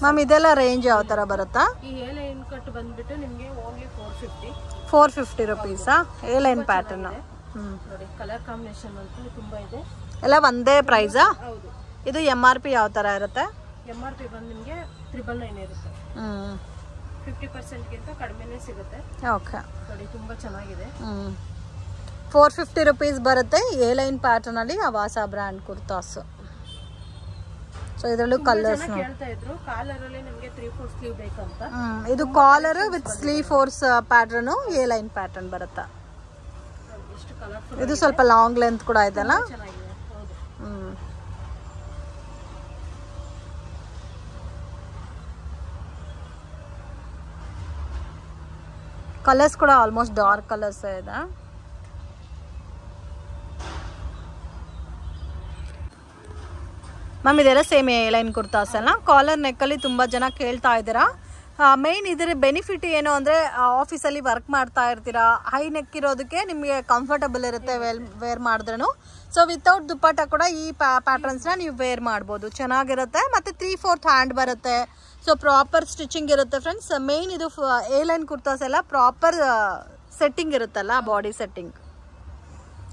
ಮ್ಯಾಮ್ ಇದೆಲ್ಲ ರೇಂಜ್ ಯಾವ ಥರ ಬರುತ್ತಾ? ಫೋರ್ ಫಿಫ್ಟಿ ರುಪೀಸಾ ಎ ಲೈನ್ ಪ್ಯಾಟರ್ನ್ ನೋಡಿ ಕಲರ್ ಕಾಂಬಿನೇಷನ್ ಅಂತೂ ತುಂಬಾ ಇದೆ. ಎಲ್ಲ ಒಂದೇ ಪ್ರೈಸಾ ಹೌದು. ಇದು ಎಂ ಆರ್ ಪಿ ಯಾವ ಥರ ಇರುತ್ತೆ? ಎಂ ಆರ್ ಪಿ ಬಂದು ನಿಮಗೆ ತ್ರಿಬಲ್ ನೈನ್ ಇರುತ್ತೆ. ಹ್ಞೂ ಫಿಫ್ಟಿ ಪರ್ಸೆಂಟ್ಗಿಂತ ಕಡಿಮೆನೇ ಸಿಗುತ್ತೆ. ಓಕೆ. ನೋಡಿ ತುಂಬಾ ಚೆನ್ನಾಗಿದೆ. ಹ್ಞೂ ಫೋರ್ ಫಿಫ್ಟಿ ರುಪೀಸ್ ಬರುತ್ತೆ ಎ ಲೈನ್ ಪ್ಯಾಟರ್ನಲ್ಲಿ ಅವಾಸ ಬ್ರ್ಯಾಂಡ್ ಕುರ್ತಾಸ್ ಸೊ ಇದರಲ್ಲೂ ಕಲರ್ಸ್ ಕೇಳ್ತಾ ಇದ್ರು ಕಾಲರ್ ಅಲ್ಲಿ ನಿಮ್ಗೆ ತ್ರೀ ಫೋರ್ ಸ್ಲೀವ್ ಬೇಕಂತ. ಇದು collar with sleeve fours pattern A line pattern ಬರುತ್ತೆ? ಇದು ಸ್ವಲ್ಪ ಲಾಂಗ್ ಲೆಂತ್ ಕೂಡ ಇದೆಲ್ಲ ಹ್ಮ್. ಕಲರ್ಸ್ ಕೂಡ ಆಲ್ಮೋಸ್ಟ್ ಡಾರ್ಕ್ ಕಲರ್ಸ್ ಇದೆ. ಮ್ಯಾಮ್ ಇದೆಲ್ಲ ಸೇಮ್ ಲೈನ್ ಕುರ್ತಾಸ್ ಅಲ್ಲ? ಕಾಲರ್ ನೆಕ್ಕಲ್ಲಿ ತುಂಬ ಜನ ಕೇಳ್ತಾ ಇದ್ದೀರಾ? ಮೇಯ್ನ್ ಇದರ ಬೆನಿಫಿಟ್ ಏನು ಅಂದರೆ ಆಫೀಸಲ್ಲಿ ವರ್ಕ್ ಮಾಡ್ತಾ ಇರ್ತೀರಾ ಹೈ ನೆಕ್ ಇರೋದಕ್ಕೆ ನಿಮಗೆ ಕಂಫರ್ಟಬಲ್ ಇರುತ್ತೆ ವೆಲ್ ವೇರ್ ಮಾಡಿದ್ರೂ ಸೊ ವಿತೌಟ್ ದುಪ್ಪಟ್ಟ ಕೂಡ ಈ ಪ್ಯಾಟರ್ನ್ಸ್ನ ನೀವು ವೇರ್ ಮಾಡ್ಬೋದು. ಚೆನ್ನಾಗಿರುತ್ತೆ ಮತ್ತು ತ್ರೀ ಫೋರ್ತ್ ಹ್ಯಾಂಡ್ ಬರುತ್ತೆ. ಸೊ ಪ್ರಾಪರ್ ಸ್ಟಿಚಿಂಗ್ ಇರುತ್ತೆ ಫ್ರೆಂಡ್ಸ್ ಮೇಯ್ನ್ ಇದು ಎ ಲೈನ್ ಕುರ್ತಾಸ್ ಎಲ್ಲ ಪ್ರಾಪರ್ ಸೆಟ್ಟಿಂಗ್ ಇರುತ್ತಲ್ಲ ಬಾಡಿ ಸೆಟ್ಟಿಂಗ್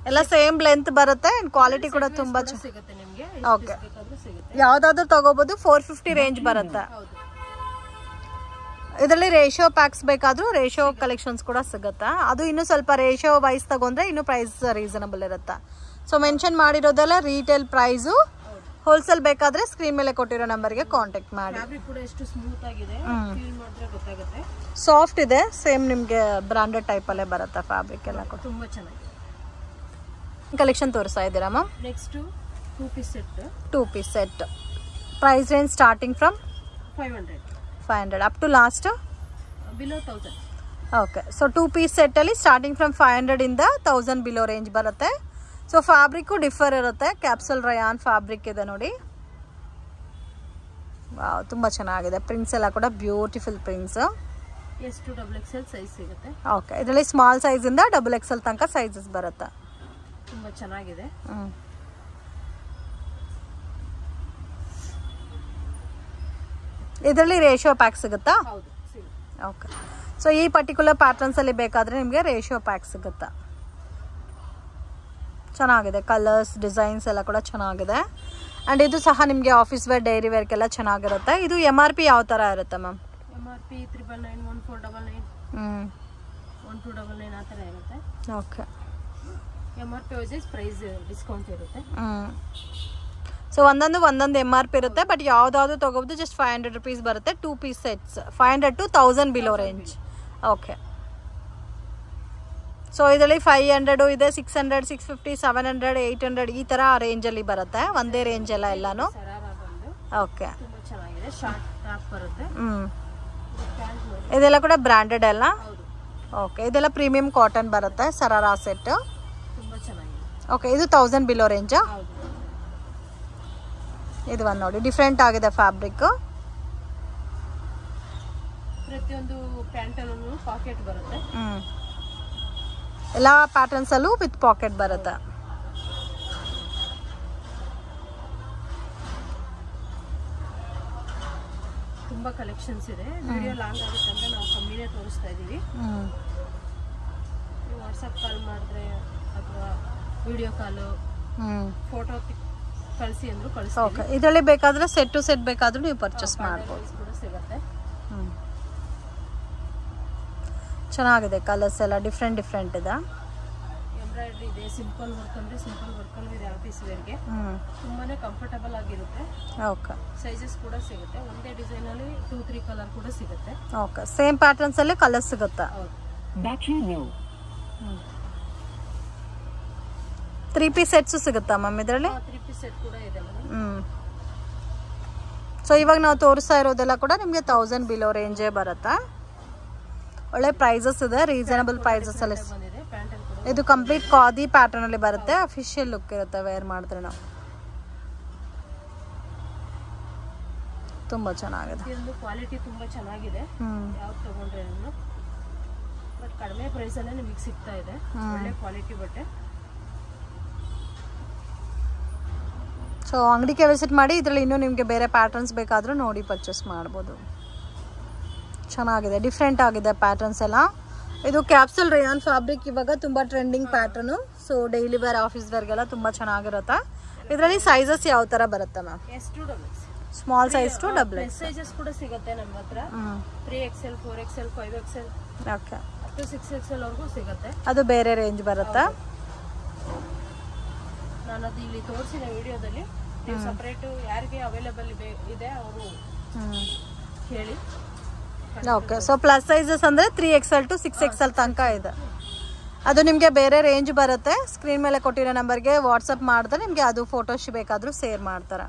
ಎಲ್ಲ ಸೇಮ್ ಲೆಂತ್ ಬರುತ್ತೆ ಆ್ಯಂಡ್ ಕ್ವಾಲಿಟಿ ಕೂಡ ತುಂಬ ಚೆನ್ನಾಗಿ ಸಿಗುತ್ತೆ ನಿಮ್ಗೆ. ಓಕೆ ಯಾವುದಾದ್ರೂ ತಗೋಬೋದು ಫೋರ್ ಫಿಫ್ಟಿ ರೇಂಜ್ ಬರುತ್ತೆ. ಇದರಲ್ಲಿ ರೇಷೋ ಪ್ಯಾಕ್ಸ್ ಬೇಕಾದ್ರೂ ರೇಷೋ ಕಲೆಕ್ಷನ್ಸ್ ಕೂಡ ಸಿಗುತ್ತೆ? ಅದು ಇನ್ನು ಸ್ವಲ್ಪ ರೇಷೋ ವೈಸ್ ತಗೊಂಡ್ರೆ ಇನ್ನು ಪ್ರೈಸ್ ರೀಸನಬಲ್ ಇರುತ್ತೆ? ಸೊ ಮೆನ್ಷನ್ ಮಾಡಿರೋದೆಲ್ಲ ರೀಟೇಲ್ ಪ್ರೈಸು ಹೋಲ್ಸೇಲ್ ಬೇಕಾದ್ರೆ ಸ್ಕ್ರೀನ್ ಮೇಲೆ ಕೊಟ್ಟಿರೋ ನಂಬರ್ಗೆ ಕಾಂಟ್ಯಾಕ್ಟ್ ಮಾಡಿ. ಸಾಫ್ಟ್ ಇದೆ ಸೇಮ್ ನಿಮಗೆ ಬ್ರಾಂಡೆಡ್ ಟೈಪಲ್ಲೇ ಬರುತ್ತೆ ಫ್ಯಾಬ್ರಿಕ್ ಎಲ್ಲ ತುಂಬಾ ಕಲೆಕ್ಷನ್ ತೋರಿಸ್ತಾ ಇದ್ದೀರಾ ma'am next two piece set two piece set price range starting from five hundred five hundred up to last below thousand okay so two piece ಸೆಟ್ಟಲ್ಲಿ starting from five ಹಂಡ್ರೆಡಿಂದ thousand below range ಬರುತ್ತೆ. So fabric differ ಇರುತ್ತೆ. Capsule rayon fabric ಇದೆ ನೋಡಿ. Wow ತುಂಬ ಚೆನ್ನಾಗಿದೆ. Prints ಎಲ್ಲ ಕೂಡ beautiful prints ಎಷ್ಟು ಡಬಲ್ ಎಕ್ಸ್ ಎಲ್ ಸೈಜ್ ಸಿಗುತ್ತೆ. ಓಕೆ ಇದರಲ್ಲಿ ಸ್ಮಾಲ್ ಸೈಜಿಂದ ಡಬಲ್ ಎಕ್ಸೆಲ್ ತನಕ ಸೈಜಸ್ ಬರುತ್ತೆ. ತುಂಬ ಚೆನ್ನಾಗಿದೆ. ಇದರಲ್ಲಿ ರೇಷಿಯೋ ಪ್ಯಾಕ್ ಸಿಗುತ್ತಾ? ಓಕೆ ಸೊ ಈ ಪರ್ಟಿಕ್ಯುಲರ್ ಪ್ಯಾಟರ್ನ್ಸಲ್ಲಿ ಬೇಕಾದರೆ ನಿಮಗೆ ರೇಷಿಯೋ ಪ್ಯಾಕ್ ಸಿಗುತ್ತಾ? ಚೆನ್ನಾಗಿದೆ. ಕಲರ್ಸ್ ಡಿಸೈನ್ಸ್ ಎಲ್ಲ ಕೂಡ ಚೆನ್ನಾಗಿದೆ. ಆ್ಯಂಡ್ ಇದು ಸಹ ನಿಮಗೆ ಆಫೀಸ್ ವೇರ್ ಡೈರಿ ವೇರ್ಗೆಲ್ಲ ಚೆನ್ನಾಗಿರುತ್ತೆ. ಇದು ಎಂ ಆರ್ ಪಿ ಯಾವ ಥರ ಇರುತ್ತೆ ma'am M R P triple nine one four double nine ಹ್ಞೂ ಒನ್ ಟು ಡಬಲ್ ನೈನ್ ಆ ಥರ ಇರುತ್ತೆ. Okay M R P price discount ಇರುತ್ತೆ. ಹ್ಞೂ ಸೊ ಒಂದೊಂದು ಒಂದೊಂದು ಎಂ ಆರ್ ಪಿ ಇರುತ್ತೆ ಬಟ್ ಯಾವುದಾದ್ರು ತೊಗೋಬೋದು ಜಸ್ಟ್ ಫೈವ್ ಹಂಡ್ರೆಡ್ ರುಪೀಸ್ ಬರುತ್ತೆ two piece sets five hundred to thousand below range okay so ಇದರಲ್ಲಿ ಫೈವ್ ಹಂಡ್ರೆಡು ಇದೆ six hundred six fifty seven hundred eight hundred ಈ ಥರ ರೇಂಜಲ್ಲಿ ಬರುತ್ತೆ ಒಂದೇ ರೇಂಜ್ ಎಲ್ಲ ಎಲ್ಲಾನು. ಓಕೆ ಹ್ಞೂ ಇದೆಲ್ಲ ಕೂಡ ಬ್ರ್ಯಾಂಡೆಡ್ ಎಲ್ಲ ಓಕೆ ಇದೆಲ್ಲ ಪ್ರೀಮಿಯಂ ಕಾಟನ್ ಬರುತ್ತೆ ಸರಾರಾ ಸೆಟ್ಟು ಓಕೆ ಇದು ತೌಸಂಡ್ ಬಿಲೋ ರೇಂಜಾ ಇದು ಒಂದು ನೋಡಿ ಡಿಫ್ರೆಂಟ್ ಆಗಿದೆ ಫ್ಯಾಬ್ರಿಕ್ ಪ್ರತಿಯೊಂದು ಪ್ಯಾಂಟಲ್ಲೂ ಪಾಕೆಟ್ ಬರುತ್ತೆ. ಹ್ಮ್. ಎಲ್ಲ ಪ್ಯಾಟರ್ನ್ಸಲ್ಲೂ ವಿತ್ ಪಾಕೆಟ್ ಬರುತ್ತೆ. ತುಂಬಾ ಕಲೆಕ್ಷನ್ಸ್ ಇದೆ. ವಿಡಿಯೋ ಲಾಂಗ್ ಆಗುತ್ತೆ ಅಂತ ನಾವು ಕಮ್ಮಿನೇ ತೋರಿಸ್ತಾ ಇದೀವಿ. ವಾಟ್ಸಪ್ ಕಾಲ್ ಮಾಡಿದ್ರೆ ಅಥವಾ ವಿಡಿಯೋ ಕಾಲು ಫೋಟೋ ಕಳಿಸಿ ಅಂದ್ರು ಓಕೆ ಇದರಲ್ಲಿ ಬೇಕಾದ್ರೆ ಸೆಟ್ ಟು ಸೆಟ್ ಬೇಕಾದ್ರೂ ನೀವು ಪರ್ಚೇಸ್ ಮಾಡ್ಬೋದು. ಕೂಡ ಸಿಗುತ್ತೆ. ಹ್ಮ್. ಚೆನ್ನಾಗಿದೆ ಕಲರ್ಸ್ ಎಲ್ಲ ಡಿಫ್ರೆಂಟ್ ಡಿಫ್ರೆಂಟ್ ಇದೆ? ಎಂಬ್ರಾಯ್ಡ್ರಿ ಇದೆ ಸಿಂಪಲ್ ವರ್ಕ್ ಅಂದ್ರೆ ಸಿಂಪಲ್ ವರ್ಕಲ್ಲೂ ಇದೆ ಆಫೀಸ್ ವೇರ್ಗೆ ಹ್ಮ್. ತುಂಬಾನೇ ಕಂಫರ್ಟಬಲ್ ಆಗಿರುತ್ತೆ. ಓಕೆ ಸೈಜಸ್ ಕೂಡ ಸಿಗುತ್ತೆ. ಒಂದೇ ಡಿಸೈನ್ ಅಲ್ಲಿ ಟೂ ತ್ರೀ ಕಲರ್ ಕೂಡ ಸಿಗುತ್ತೆ. ಓಕೆ ಸೇಮ್ ಪ್ಯಾಟರ್ನ್ಸಲ್ಲಿ ಕಲರ್ ಸಿಗುತ್ತೆ? Battery low. Three piece sets ಸಿಗುತ್ತಾ ಮ್ಯಾಮ್ ಇದರಲ್ಲಿ? ತ್ರೀ ಪೀಸ್ ಸೆಟ್ ಕೂಡ ಇದೆ ಹ್ಞೂ ಸೊ ಇವಾಗ ನಾವು ತೋರಿಸ್ತಾ ಇರೋದೆಲ್ಲ ಕೂಡ ನಿಮಗೆ ತೌಸಂಡ್ ಬಿಲೋ ರೇಂಜೇ ಬರುತ್ತಾ? ಒಳ್ಳೆ ಪ್ರೈಸಸ್ ಇದೆ ರೀಸನಬಲ್ ಪ್ರೈಸಸ್ ಅಲ್ಲಿ ಇದು ಕಂಪ್ಲೀಟ್ ಕಾದಿ ಪ್ಯಾಟರ್ನ್ ಅಲ್ಲಿ ಬರುತ್ತೆ ಅಫಿಷಿಯಲ್ ಲುಕ್ ಇರುತ್ತೆ ವೇರ್ ಮಾಡಿದ್ರೆ ನಾವು. ತುಂಬಾ ಚೆನ್ನಾಗಿದೆ. ಕ್ವಾಲಿಟಿ ತುಂಬಾ ಚೆನ್ನಾಗಿದೆ. ತಗೊಂಡ್ರೆ ಬಟ್ ಕಡಿಮೆ ಪ್ರೈಸ್ ಅಲ್ಲೇ ನಿಮಗೆ ಸಿಗ್ತಾ ಇದೆ. ಒಳ್ಳೆ ಕ್ವಾಲಿಟಿ ಬಟ್ಟೆ. ಸೊ ಅಂಗಡಿಗೆ ವಿಸಿಟ್ ಮಾಡಿ ಇದರಲ್ಲಿ ಇನ್ನೂ ನಿಮಗೆ ಬೇರೆ ಪ್ಯಾಟರ್ನ್ಸ್ ಬೇಕಾದರೂ ನೋಡಿ ಪರ್ಚೇಸ್ ಮಾಡ್ಬೋದು. ಚೆನ್ನಾಗಿದೆ ಡಿಫ್ರೆಂಟ್ ಆಗಿದೆ ಪ್ಯಾಟರ್ನ್ಸ್ ಎಲ್ಲ. ಇದು ಕ್ಯಾಪ್ಸಲ್ ರೇಯಾನ್ ಫ್ಯಾಬ್ರಿಕ್ ಇವಾಗ ತುಂಬ trending pattern so daily wear office ವೇರ್ಗೆಲ್ಲ ತುಂಬ ಚೆನ್ನಾಗಿರುತ್ತೆ. ಇದರಲ್ಲಿ ಸೈಜಸ್ ಯಾವ ಥರ ಬರುತ್ತೆ ma'am small size to double ಕೂಡ ಸಿಗುತ್ತೆ ನಮ್ಮ ಹತ್ರ. Three XL four XL five XL okay six XL ಸಿಗುತ್ತೆ. ಅದು ಬೇರೆ ರೇಂಜ್ ಬರುತ್ತಾ. ನಾನು ಅದು ಇಲ್ಲಿ ತೋರಿಸಿದ ವಿಡಿಯೋದಲ್ಲಿ ನೀವು ಸಪ್ರೇಟ್ ಯಾರಿಗೆ ಅವೈಲೇಬಲ್ ಇದೆ ಅವರು ಹೇಳಿ. ಓಕೆ. ಸೊ ಪ್ಲಸ್ ಸೈಜಸ್ ಅಂದರೆ three XL to six XL ತನಕ ಇದೆ. ಅದು ನಿಮಗೆ ಬೇರೆ ರೇಂಜ್ ಬರುತ್ತೆ. ಸ್ಕ್ರೀನ್ ಮೇಲೆ ಕೊಟ್ಟಿರೋ ನಂಬರ್ಗೆ ವಾಟ್ಸಪ್ ಮಾಡಿದ್ರೆ ನಿಮಗೆ ಅದು ಫೋಟೋಸ್ ಬೇಕಾದರೂ ಸೇರ್ ಮಾಡ್ತಾರೆ.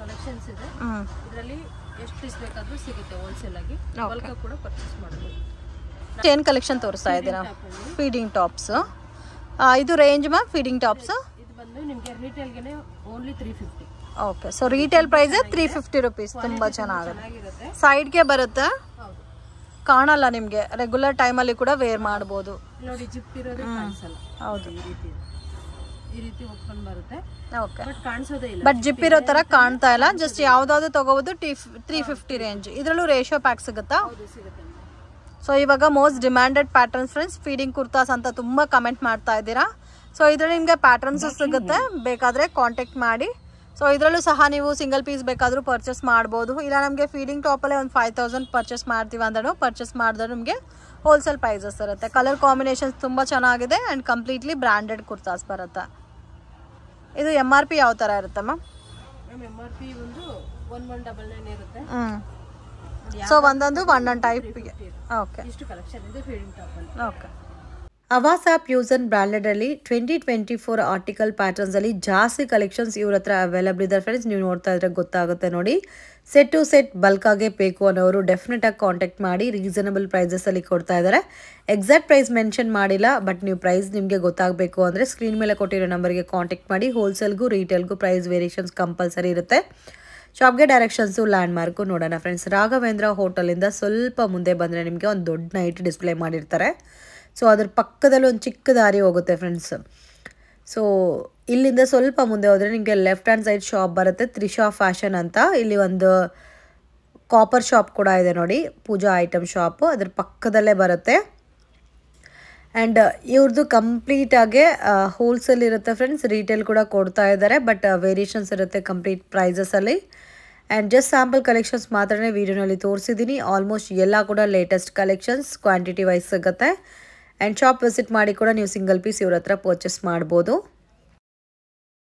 ಕಲೆಕ್ಷನ್ಸ್ ಇದೆ. ಇದರಲ್ಲಿ ಎಷ್ಟು ಪೀಸ್ ಬೇಕಾದ್ರೂ ಸಿಗುತ್ತೆ ಹೋಲ್ಸೇಲ್ ಆಗಿ. ಬಲ್ಕ್ ಕೂಡ ಪರ್ಚೇಸ್ ಮಾಡ್ಬೋದು. ಚೇನ್ ಕಲೆಕ್ಷನ್ ತೋರಿಸ್ತಾ ಇದ್ದೀರಾ? ಫೀಡಿಂಗ್ ಟಾಪ್ಸ್ ಇದು ರೇಂಜ್ ಮ್ಯಾಮ್ ಫೀಡಿಂಗ್ ಟಾಪ್ಸ್ ಇದು ಬಂದು ನಿಮಗೆ only okay so retail price three fifty rupees ತುಂಬ ಚೆನ್ನಾಗಿದೆ. ಚೆನ್ನಾಗಿರುತ್ತೆ. ಸೈಡ್ಗೆ ಬರುತ್ತೆ? ಹೌದು. ಕಾಣಲ್ಲ ನಿಮಗೆ. ರೆಗ್ಯುಲರ್ ಟೈಮಲ್ಲಿ ಕೂಡ ವೇರ್ ಮಾಡ್ಬೋದು. ನೋಡಿ ಜಿಪ್ ಇರೋದೇ ಕಾಣಿಸಲ್ಲ. ಹೌದು. ಈ ರೀತಿ ಈ ರೀತಿ ಓಪನ್ ಬರುತ್ತೆ. ಓಕೆ ಬಟ್ ಕಾಣಿಸೋದೇ ಇಲ್ಲ. ಬಟ್ ಜಿಪ್ ಇರೋ ತರ ಕಾಣ್ತಾ ಇಲ್ಲ. ಜಸ್ಟ್ ಯಾವ್ದಾದ್ರು ತಗೋಬಹುದು ತ್ರೀ ಫಿಫ್ಟಿ ರೇಂಜ್ ಇದರಲ್ಲೂ ರೇಷಿಯೋ ಪ್ಯಾಕ್ ಸಿಗುತ್ತಾ? ಹೌದು ಸಿಗುತ್ತೆ. ಸೊ ಇವಾಗ most demanded patterns friends feeding kurtas ಅಂತ ತುಂಬ ಕಮೆಂಟ್ ಮಾಡ್ತಾ ಇದ್ದೀರಾ? ಸೊ ಇದರಲ್ಲಿ ನಿಮಗೆ ಪ್ಯಾಟರ್ನ್ಸ್ ಸಿಗುತ್ತೆ ಬೇಕಾದರೆ ಕಾಂಟ್ಯಾಕ್ಟ್ ಮಾಡಿ. ಸೊ ಇದರಲ್ಲೂ ಸಹ ನೀವು ಸಿಂಗಲ್ ಪೀಸ್ ಬೇಕಾದರೂ ಪರ್ಚೇಸ್ ಮಾಡ್ಬೋದು. ಇಲ್ಲ ನಮಗೆ ಫೀಡಿಂಗ್ ಟಾಪಲ್ಲೇ ಒಂದು ಫೈವ್ ತೌಸಂಡ್ ಪರ್ಚೇಸ್ ಮಾಡ್ತೀವಿ ಅಂದ್ರೂ ಪರ್ಚೇಸ್ ಮಾಡಿದ್ರೆ ನಿಮಗೆ ಹೋಲ್ಸೇಲ್ ಪ್ರೈಸಸ್ ಇರುತ್ತೆ. ಕಲರ್ ಕಾಂಬಿನೇಷನ್ಸ್ ತುಂಬ ಚೆನ್ನಾಗಿದೆ ಆ್ಯಂಡ್ ಕಂಪ್ಲೀಟ್ಲಿ ಬ್ರ್ಯಾಂಡೆಡ್ ಕುರ್ತಾಸ್ ಬರುತ್ತೆ. ಇದು ಎಂ ಆರ್ ಪಿ ಯಾವ ಥರ ಇರುತ್ತೆ ma'am so M R P ಒಂದು ಒನ್ ಒನ್ ಡಬಲ್ ನೈನ್ ಇರುತ್ತೆ. ಹ್ಞೂ ಸೊ ಒಂದೊಂದು ಒಂದೊಂದು ಟೈಪ್ಗೆ ಓಕೆ ಇಷ್ಟು ಕಲೆಕ್ಷನ್ ಇದೆ ಫೀಡಿಂಗ್ ಟಾಪ್ ಅಲ್ಲಿ. ಓಕೆ ಅವಾಸ ಪ್ಯೂಸನ್ ಬ್ರ್ಯಾಂಡೆಡ್ ಅಲ್ಲಿ twenty twenty four article patterns ಅಲ್ಲಿ ಜಾಸ್ತಿ ಕಲೆಕ್ಷನ್ಸ್ ಇವ್ರ ಹತ್ರ ಅವೈಲಬಲ್ ಇದೆ ಫ್ರೆಂಡ್ಸ್ ನೀವು ನೋಡ್ತಾ ಇದ್ರೆ ಗೊತ್ತಾಗುತ್ತೆ ನೋಡಿ. ಸೆಟ್ ಟು ಸೆಟ್ ಬಲ್ಕ್ ಆಗೇ ಬೇಕು ಅನ್ನೋರು ಡೆಫಿನೆಟಾಗಿ ಕಾಂಟ್ಯಾಕ್ಟ್ ಮಾಡಿ ರೀಸನಬಲ್ ಪ್ರೈಸಸ್ ಅಲ್ಲಿ ಕೊಡ್ತಾ ಇದ್ದಾರೆ ಎಕ್ಸಾಕ್ಟ್ ಪ್ರೈಸ್ ಮೆನ್ಷನ್ ಮಾಡಿಲ್ಲ ಬಟ್ ನೀವು ಪ್ರೈಸ್ ನಿಮಗೆ ಗೊತ್ತಾಗಬೇಕು ಅಂದರೆ ಸ್ಕ್ರೀನ್ ಮೇಲೆ ಕೊಟ್ಟಿರೋ ನಂಬರ್ಗೆ ಕಾಂಟ್ಯಾಕ್ಟ್ ಮಾಡಿ ಹೋಲ್ಸೇಲ್ಗೂ ರೀಟೇಲ್ಗೂ ಪ್ರೈಸ್ ವೇರಿಯೇಷನ್ಸ್ ಕಂಪಲ್ಸರಿ ಇರುತ್ತೆ. ಶಾಪ್ಗೆ ಡೈರೆಕ್ಷನ್ಸು ಲ್ಯಾಂಡ್ ಮಾರ್ಕು ನೋಡೋಣ ಫ್ರೆಂಡ್ಸ್. ರಾಘವೇಂದ್ರ ಹೋಟೆಲಿಂದ ಸ್ವಲ್ಪ ಮುಂದೆ ಬಂದರೆ ನಿಮಗೆ ಒಂದು ದೊಡ್ಡ ನೈಟ್ ಡಿಸ್ಪ್ಲೇ ಮಾಡಿರ್ತಾರೆ. ಸೊ, ಅದ್ರ ಪಕ್ಕದಲ್ಲಿ ಒಂದು ಚಿಕ್ಕ ದಾರಿ ಹೋಗುತ್ತೆ ಫ್ರೆಂಡ್ಸ್. ಸೊ, ಇಲ್ಲಿಂದ ಸ್ವಲ್ಪ ಮುಂದೆ ಹೋದರೆ ನಿಮಗೆ ಲೆಫ್ಟ್ ಹ್ಯಾಂಡ್ ಸೈಡ್ ಶಾಪ್ ಬರುತ್ತೆ ತ್ರಿಶಾ ಫ್ಯಾಷನ್ ಅಂತ. ಇಲ್ಲಿ ಒಂದು ಕಾಪರ್ ಶಾಪ್ ಕೂಡ ಇದೆ ನೋಡಿ, ಪೂಜಾ ಐಟಮ್ ಶಾಪು. ಅದ್ರ ಪಕ್ಕದಲ್ಲೇ ಬರುತ್ತೆ. ಆ್ಯಂಡ್ ಇವ್ರದ್ದು ಕಂಪ್ಲೀಟಾಗೆ ಹೋಲ್ಸೇಲ್ ಇರುತ್ತೆ ಫ್ರೆಂಡ್ಸ್ ರೀಟೇಲ್ ಕೂಡ ಕೊಡ್ತಾ ಇದ್ದಾರೆ ಬಟ್ ವೇರಿಯೇಷನ್ಸ್ ಇರುತ್ತೆ ಕಂಪ್ಲೀಟ್ ಪ್ರೈಸಸಲ್ಲಿ ಆ್ಯಂಡ್ ಜಸ್ಟ್ ಸ್ಯಾಂಪಲ್ ಕಲೆಕ್ಷನ್ಸ್ ಮಾತ್ರನೇ ವೀಡಿಯೋನಲ್ಲಿ ತೋರಿಸಿದ್ದೀನಿ ಆಲ್ಮೋಸ್ಟ್ ಎಲ್ಲ ಕೂಡ ಲೇಟೆಸ್ಟ್ ಕಲೆಕ್ಷನ್ಸ್ ಕ್ವಾಂಟಿಟಿ ವೈಸ್ ಸಿಗುತ್ತೆ ಆ್ಯಂಡ್ ಶಾಪ್ ವಿಸಿಟ್ ಮಾಡಿ ಕೂಡ ನೀವು ಸಿಂಗಲ್ ಪೀಸ್ ಇವ್ರ ಹತ್ರ ಪರ್ಚೇಸ್ ಮಾಡ್ಬೋದು.